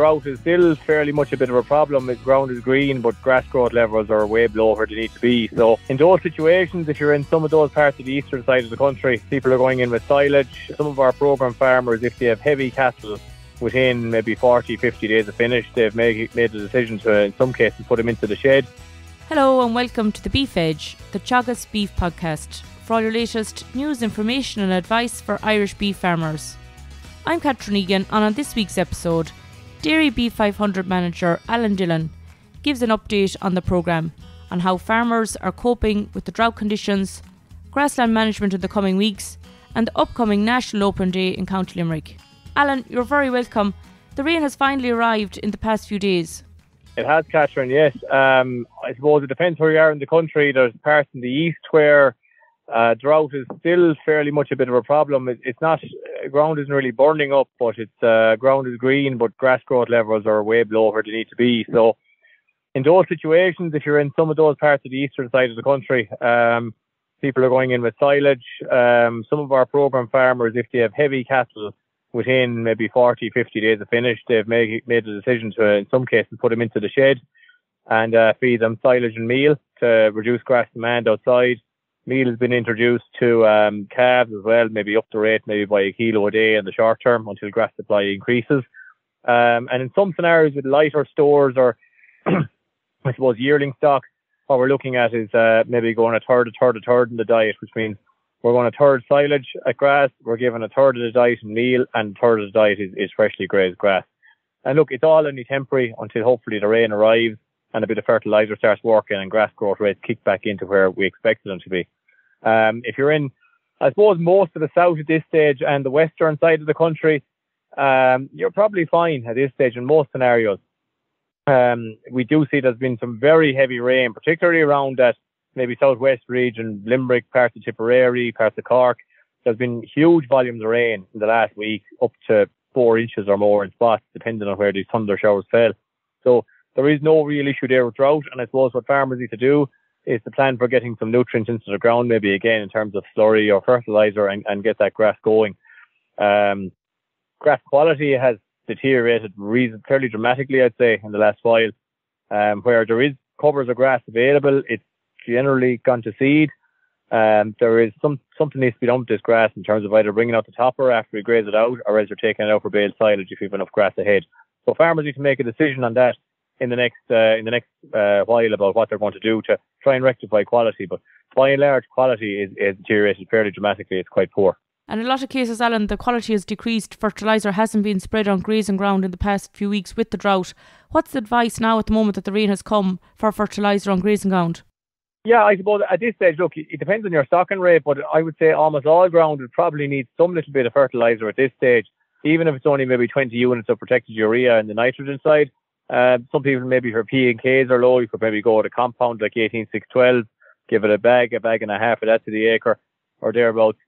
drought is still fairly much a bit of a problem. The ground is green, but grass growth levels are way below where they need to be. So, in those situations, if you're in some of those parts of the eastern side of the country, people are going in with silage. Some of our program farmers, if they have heavy cattle, within maybe 40, 50 days of finish, they've made, made the decision to, in some cases, put them into the shed. Hello and welcome to the Beef Edge, the Teagasc Beef Podcast, for all your latest news, information, and advice for Irish beef farmers. I'm Catherine Egan, and on this week's episode, Dairy B500 manager Alan Dillon gives an update on the programme on how farmers are coping with the drought conditions, grassland management in the coming weeks, and the upcoming National Open Day in County Limerick. Alan, you're very welcome. The rain has finally arrived in the past few days. It has, Catherine, yes. Um, I suppose it depends where you are in the country. There's parts in the east where uh, drought is still fairly much a bit of a problem. It, it's not, uh, ground isn't really burning up, but it's, uh, ground is green, but grass growth levels are way below where they need to be. So, in those situations, if you're in some of those parts of the eastern side of the country, um, people are going in with silage. Um, some of our program farmers, if they have heavy cattle, within maybe 40, 50 days of finish, they've made, made the decision to, in some cases, put them into the shed and uh, feed them silage and meal to reduce grass demand outside. Meal has been introduced to um, calves as well, maybe up the rate, maybe by a kilo a day in the short term until grass supply increases. Um, and in some scenarios with lighter stores or, I suppose, yearling stock, what we're looking at is uh, maybe going a third, a third, a third in the diet, which means we're going a third silage at grass. We're given a third of the diet in meal, and a third of the diet is, is freshly grazed grass. And look, it's all only temporary until hopefully the rain arrives and a bit of fertilizer starts working and grass growth rates kick back into where we expected them to be. Um, if you're in, I suppose, most of the south at this stage and the western side of the country, um, you're probably fine at this stage in most scenarios. Um, we do see there's been some very heavy rain, particularly around that maybe southwest region, Limerick, parts of Tipperary, parts of Cork. There's been huge volumes of rain in the last week, up to four inches or more in spots, depending on where these thunder showers fell. So there is no real issue there with drought. And I suppose what farmers need to do is to plan for getting some nutrients into the ground, maybe again in terms of slurry or fertilizer, and, and get that grass going. Um, grass quality has deteriorated fairly dramatically, I'd say, in the last while. Um, where there is covers of grass available, it's generally gone to seed. Um, there is some something needs to be done with this grass in terms of either bringing out the topper after we graze it out, or as you're taking it out for bale silage if you've enough grass ahead. So farmers need to make a decision on that in the next uh, in the next uh, while about what they're going to do to try and rectify quality. But by and large, quality is, is deteriorated fairly dramatically. It's quite poor. And in a lot of cases, Alan, the quality has decreased. Fertiliser hasn't been spread on grazing ground in the past few weeks with the drought. What's the advice now at the moment that the rain has come for fertiliser on grazing ground? Yeah, I suppose at this stage, look, it depends on your stocking rate, but I would say almost all ground would probably need some little bit of fertilizer at this stage, even if it's only maybe 20 units of protected urea in the nitrogen side. Uh, some people maybe for P and Ks are low, you could maybe go to compound like 18612, give it a bag, a bag and a half of that to the acre or thereabouts.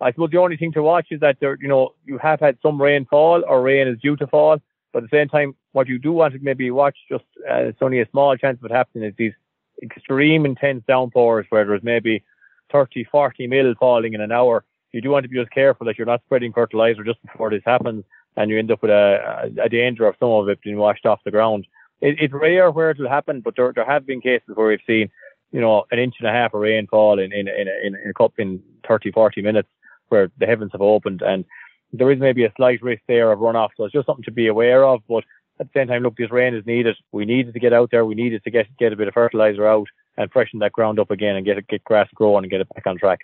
I suppose the only thing to watch is that there, you know, you have had some rainfall or rain is due to fall, but at the same time, what you do want to maybe watch just uh, it's only a small chance of it happening is these extreme intense downpours where there's maybe 30, 40 mil falling in an hour, you do want to be just careful that you're not spreading fertilizer just before this happens and you end up with a, a danger of some of it being washed off the ground. It, it's rare where it will happen, but there, there have been cases where we've seen, you know, an inch and a half of rainfall in, in, in, in, in a cup in 30, 40 minutes where the heavens have opened and there is maybe a slight risk there of runoff. So it's just something to be aware of. But at the same time, look, this rain is needed. We needed to get out there. We needed to get get a bit of fertilizer out and freshen that ground up again and get get grass growing and get it back on track.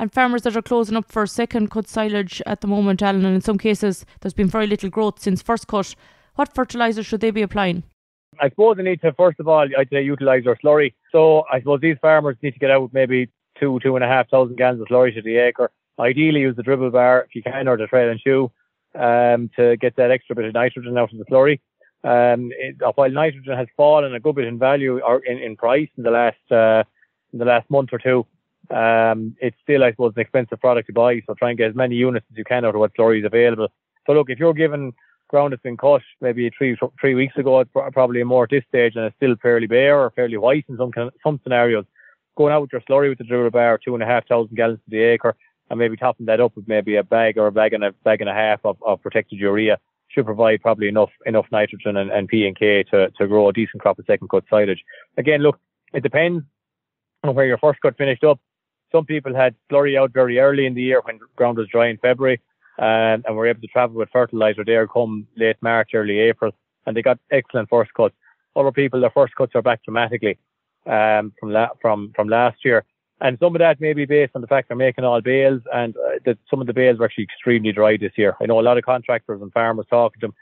And farmers that are closing up for second cut silage at the moment, Alan, and in some cases there's been very little growth since first cut. What fertilizer should they be applying? I suppose they need to first of all, I'd say, utilise their slurry. So I suppose these farmers need to get out maybe two, two and a half thousand gallons of slurry to the acre. Ideally, use the dribble bar if you can, or the trailing shoe, um, to get that extra bit of nitrogen out of the slurry. Um, it, while nitrogen has fallen a good bit in value or in, in price in the last uh, in the last month or two, um, it's still, I suppose, an expensive product to buy. So try and get as many units as you can out of what slurry is available. So look, if you're given ground that's been cut maybe three three weeks ago, probably more at this stage, and it's still fairly bare or fairly white in some some scenarios. Going out with your slurry with the dribble bar, two and a half thousand gallons to the acre, and maybe topping that up with maybe a bag or a bag and a bag and a half of, of protected urea should provide probably enough enough nitrogen and, and P and K to, to grow a decent crop of second cut silage. Again, look, it depends on where your first cut finished up. Some people had slurry out very early in the year when ground was dry in February, um, and were able to travel with fertilizer there come late March, early April, and they got excellent first cuts. Other people, their first cuts are back dramatically um, from la- from from last year. And some of that may be based on the fact they're making all bales and uh, that some of the bales were actually extremely dry this year. I know a lot of contractors and farmers talking to them.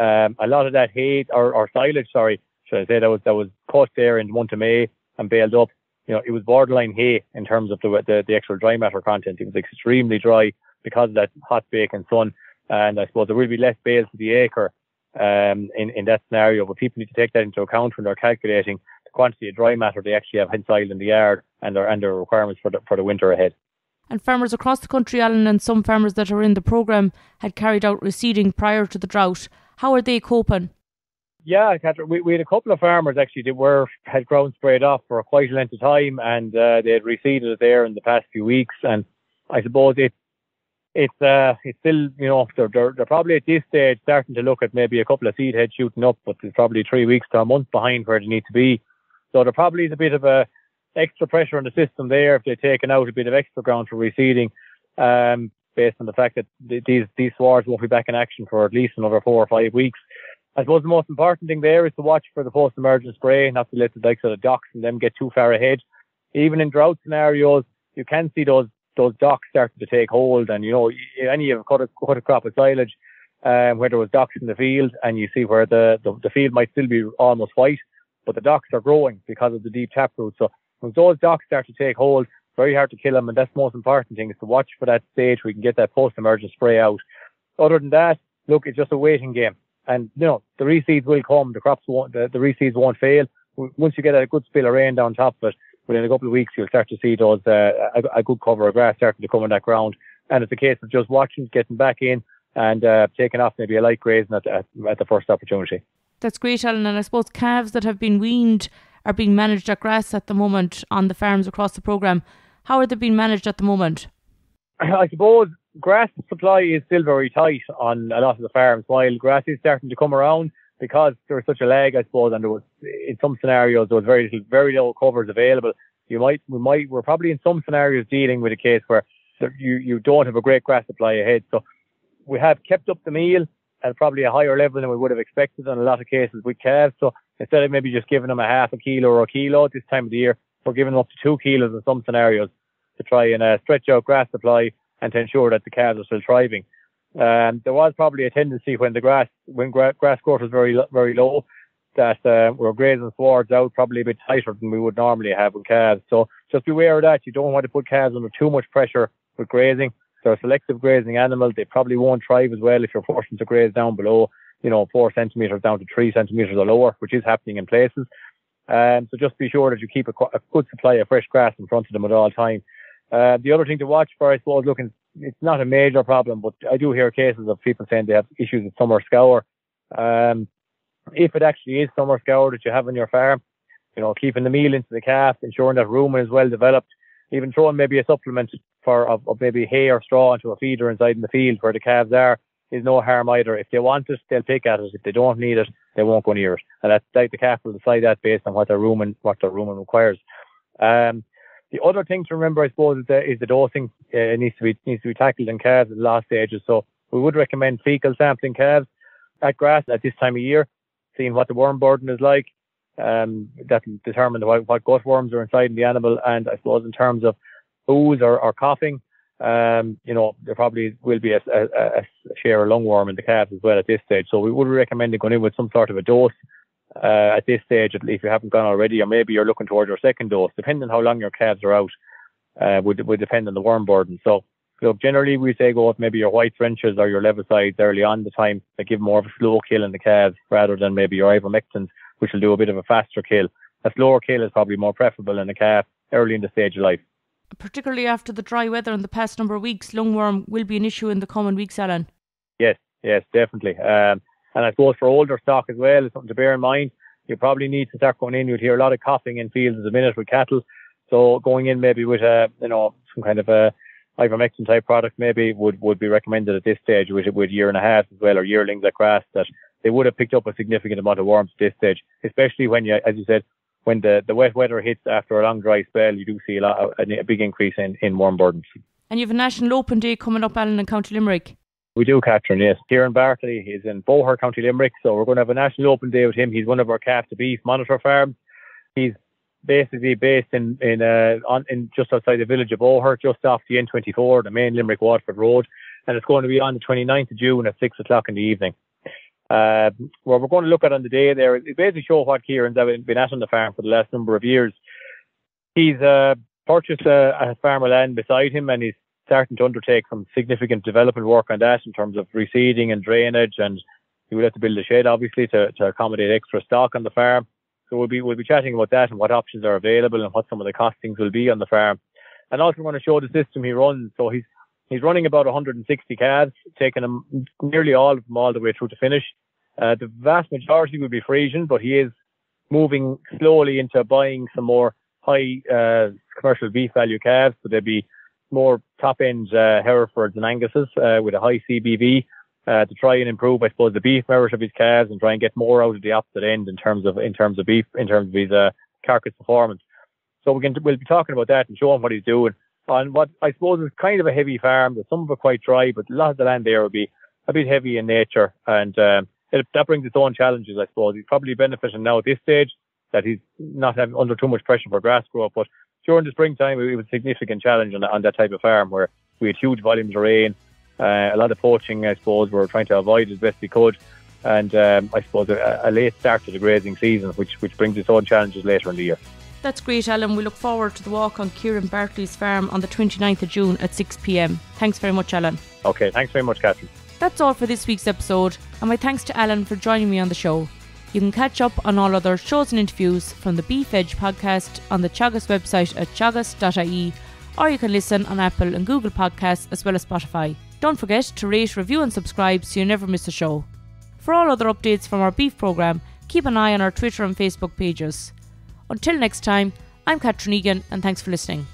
Um, a lot of that hay or, or silage, sorry, should I say, that was, that was cut there in the month of May and baled up. You know, it was borderline hay in terms of the, the, the actual dry matter content. It was extremely dry because of that hot bake and sun. And I suppose there will be less bales to the acre um, in, in that scenario, but people need to take that into account when they're calculating the quantity of dry matter they actually have inside in the yard and their and their requirements for the for the winter ahead. And farmers across the country, Alan, and some farmers that are in the programme had carried out reseeding prior to the drought. How are they coping? Yeah, Catherine, we, we had a couple of farmers actually that were had ground sprayed off for quite a length of time, and uh, they had reseeded it there in the past few weeks. And I suppose it's it's uh it's still you know they're, they're they're probably at this stage starting to look at maybe a couple of seed heads shooting up, but it's probably three weeks to a month behind where they need to be. So there probably is a bit of a extra pressure on the system there if they're taking out a bit of extra ground for reseeding, um, based on the fact that these these swards won't be back in action for at least another four or five weeks. I suppose the most important thing there is to watch for the post-emergent spray, not to let the likes of the docks and them get too far ahead. Even in drought scenarios, you can see those those docks starting to take hold, and you know any of cut a, cut a crop of silage um, where there was docks in the field, and you see where the, the the field might still be almost white but the docks are growing because of the deep taproot. So when those docks start to take hold, very hard to kill them, and that's the most important thing is to watch for that stage where we can get that post-emergent spray out. Other than that, look, it's just a waiting game, and you know the reseeds will come. The crops won't, the, the reseeds won't fail. Once you get a good spill of rain down top of it, within a couple of weeks, you'll start to see those uh, a, a, good cover of grass starting to come on that ground. And it's a case of just watching, getting back in, and uh, taking off maybe a light grazing at, at, at the first opportunity. That's great, Alan. And I suppose calves that have been weaned are being managed at grass at the moment on the farms across the programme. How are they being managed at the moment? I suppose grass supply is still very tight on a lot of the farms, while grass is starting to come around because there was such a lag, I suppose, and there was in some scenarios there was very little, very little covers available. You might, we might, we're probably in some scenarios dealing with a case where you you don't have a great grass supply ahead. So we have kept up the meal at probably a higher level than we would have expected in a lot of cases with calves. So instead of maybe just giving them a half a kilo or a kilo at this time of the year, we're giving them up to two kilos in some scenarios to try and uh, stretch out grass supply and to ensure that the calves are still thriving. Um, there was probably a tendency when the grass when gra- grass growth was very very low that uh, we're grazing swards out probably a bit tighter than we would normally have with calves. So just beware of that. You don't want to put calves under too much pressure with grazing. They're a selective grazing animal. They probably won't thrive as well if you're forcing to graze down below, you know, four centimeters down to three centimeters or lower, which is happening in places. Um, so just be sure that you keep a, a, good supply of fresh grass in front of them at all times. Uh, the other thing to watch for, I suppose, looking, it's not a major problem, but I do hear cases of people saying they have issues with summer scour. Um, if it actually is summer scour that you have on your farm, you know, keeping the meal into the calf, ensuring that rumen is well developed, even throwing maybe a supplement for of, of maybe hay or straw into a feeder inside in the field where the calves are is no harm either. If they want it, they'll pick at it. If they don't need it, they won't go near it. And that's like the calf will decide that based on what their rumen what their rumen requires. Um, the other thing to remember, I suppose, is the, is the dosing. Uh, needs to be needs to be tackled in calves at the last stages. So we would recommend fecal sampling calves at grass at this time of year, seeing what the worm burden is like. Um, that will determine what, what gut worms are inside in the animal, and I suppose in terms of hoose or, or coughing, um, you know, there probably will be a, a, a share of lungworm in the calves as well at this stage. So we would recommend going in with some sort of a dose uh, at this stage, if you haven't gone already, or maybe you're looking towards your second dose, depending on how long your calves are out, uh, would, would depend on the worm burden. So, look, generally we say go with maybe your white drenches or your levicides early on the time that give more of a slow kill in the calves rather than maybe your ivermectins, which will do a bit of a faster kill. A slower kill is probably more preferable in a calf early in the stage of life particularly after the dry weather in the past number of weeks, lungworm will be an issue in the coming weeks, Alan. Yes, yes, definitely. Um, and I suppose for older stock as well, it's something to bear in mind. You probably need to start going in. You'd hear a lot of coughing in fields at the minute with cattle. So going in maybe with a, you know, some kind of a ivermectin type product maybe would, would be recommended at this stage with, with year and a half as well or yearlings at grass that they would have picked up a significant amount of worms at this stage, especially when you, as you said, when the, the wet weather hits after a long dry spell, you do see a lot a, a big increase in, in worm burdens. And you have a National Open Day coming up, Alan, in County Limerick. We do, Catherine, yes. Ciaran Bartley is in Boher, County Limerick, so we're going to have a National Open Day with him. He's one of our calf to beef monitor farms. He's basically based in in uh, on in just outside the village of Boher, just off the N24, the main Limerick Waterford Road, and it's going to be on the 29th of June at six o'clock in the evening. Uh, what we're going to look at on the day there is basically show what Ciaran's been at on the farm for the last number of years. He's uh, purchased a, a farm of land beside him, and he's starting to undertake some significant development work on that in terms of reseeding and drainage, and he will have to build a shed obviously to, to accommodate extra stock on the farm. So we'll be we'll be chatting about that and what options are available and what some of the costings will be on the farm. And also going to show the system he runs. So he's he's running about 160 calves, taking them nearly all of them all the way through to finish. Uh, the vast majority will be Friesian, but he is moving slowly into buying some more high uh, commercial beef value calves. So there'll be more top end uh, Herefords and Anguses uh, with a high CBV uh, to try and improve, I suppose, the beef merit of his calves and try and get more out of the opposite end in terms of in terms of beef, in terms of his uh, carcass performance. So we can we'll be talking about that and showing what he's doing on what I suppose is kind of a heavy farm. Some of it quite dry, but a lot of the land there will be a bit heavy in nature, and um, it, that brings its own challenges. I suppose he's probably benefiting now at this stage that he's not under too much pressure for grass growth, but during the springtime it was a significant challenge on, on that type of farm where we had huge volumes of rain uh, a lot of poaching, I suppose, we were trying to avoid as best we could. And um, I suppose a, a, late start to the grazing season, which, which brings its own challenges later in the year. That's great, Alan. We look forward to the walk on Ciaran Bartley's farm on the 29th of June at 6 pm. Thanks very much, Alan. Okay, thanks very much, Catherine. That's all for this week's episode, and my thanks to Alan for joining me on the show. You can catch up on all other shows and interviews from the Beef Edge podcast on the Teagasc website at teagasc.ie, or you can listen on Apple and Google Podcasts as well as Spotify. Don't forget to rate, review, and subscribe so you never miss a show. For all other updates from our beef programme, keep an eye on our Twitter and Facebook pages. Until next time, I'm Catherine Egan, and thanks for listening.